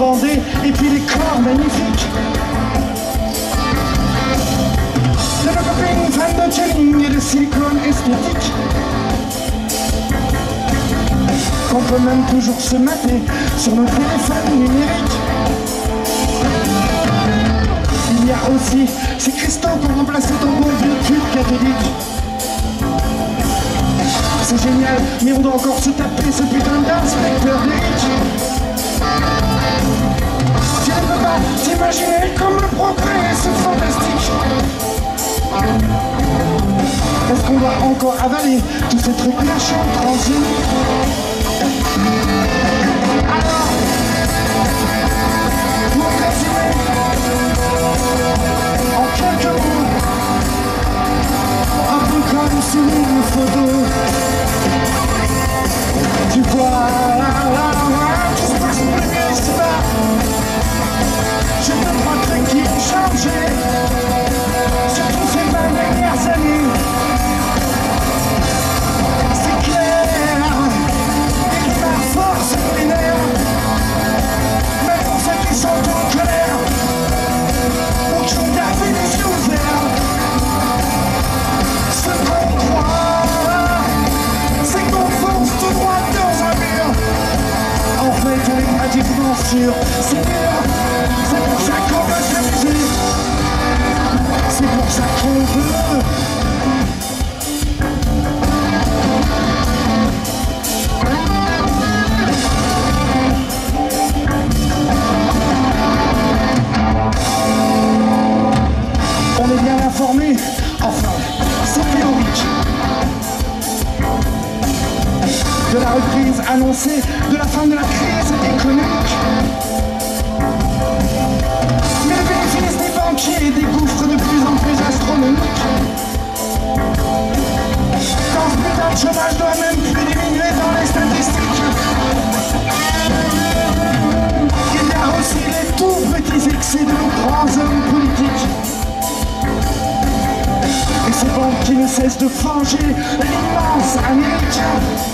et puis les corps magnifiques. De ma copine fan de tuning et de silicone esthétique. Qu'on peut même toujours se mater sur nos téléphones numériques. Il y a aussi ces cristaux qui ont remplacé ton bon vieux tube catholique. C'est génial, mais on doit encore se taper ce putain d'inspecteur d'élite. Doit encore avaler tous ces trucs méchants transis sur annoncée de la fin de la crise économique. Mais le bénéfice des banquiers dégouffre de plus en plus astronomique. Quand ce putain de chômage doit même plus diminuer dans les statistiques. Il y a aussi les tout petits excès de nos grands hommes politiques. Et ces banques qui ne cessent de fanger l'immense américain.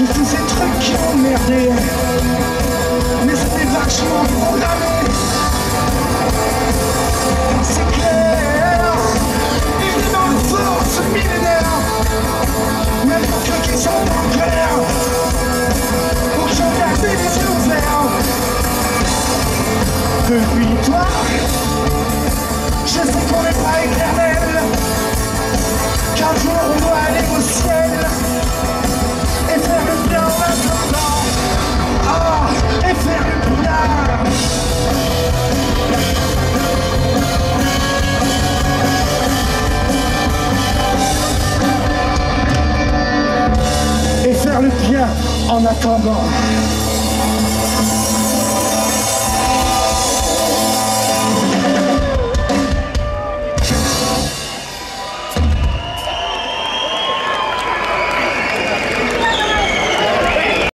J'ai tous ces trucs qui Mais c'était vachement programmé C'est clair. Il est dans le fort ce millénaire. Même pour ceux qui sont en colère Ou qui ont gardé les yeux ouverts. Depuis toi Je sais qu'on n'est pas éternel. Qu'un jour on doit aller au ciel Et faire